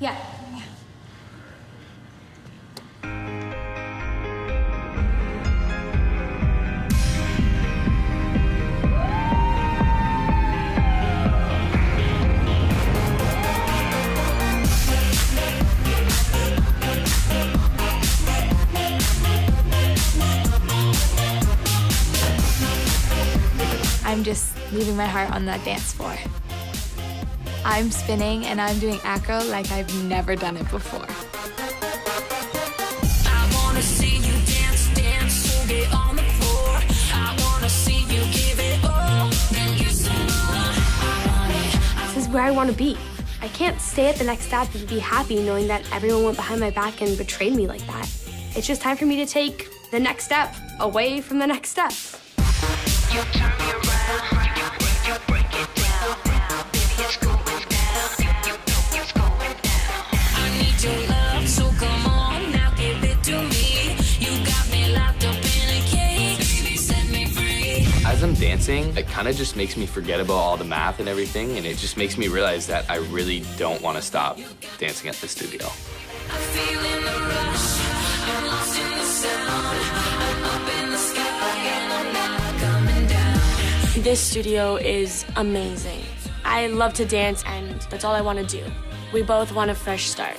Yeah. I'm just leaving my heart on that dance floor. I'm spinning and I'm doing acro like I've never done it before. I wanna see you dance, dance, so get on the floor. I wanna see you give it all. You say, This is where I want to be. I can't stay at the next step and be happy knowing that everyone went behind my back and betrayed me like that. It's just time for me to take the next step away from the next step. As I'm dancing, it kind of just makes me forget about all the math and everything, and it just makes me realize that I really don't want to stop dancing at the studio. I'm feeling the rush. I'm lost in the sound. I'm up in the sky and I'm not coming down. This studio is amazing. I love to dance, and that's all I want to do. We both want a fresh start.